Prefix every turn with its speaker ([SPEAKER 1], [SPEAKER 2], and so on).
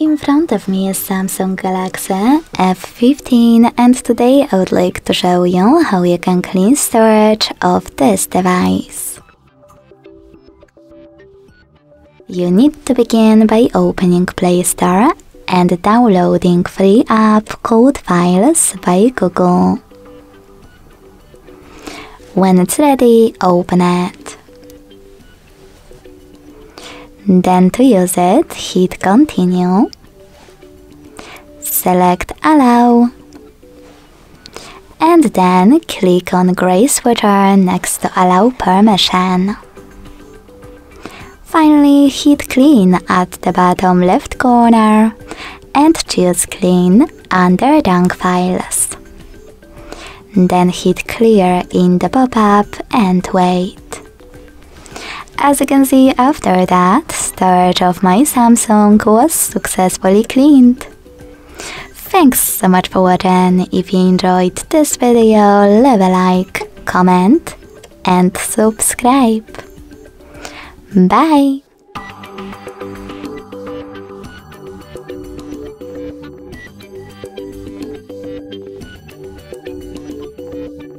[SPEAKER 1] In front of me is Samsung Galaxy F15 and today I would like to show you how you can clean storage of this device. You need to begin by opening Play Store and downloading free app code files by Google. When it's ready, open it. Then to use it, hit continue. Select allow. And then click on gray switcher next to allow permission. Finally, hit clean at the bottom left corner and choose clean under junk files. Then hit clear in the pop-up and wait. As you can see after that, storage of my Samsung was successfully cleaned. Thanks so much for watching. If you enjoyed this video, leave a like, comment and subscribe. Bye!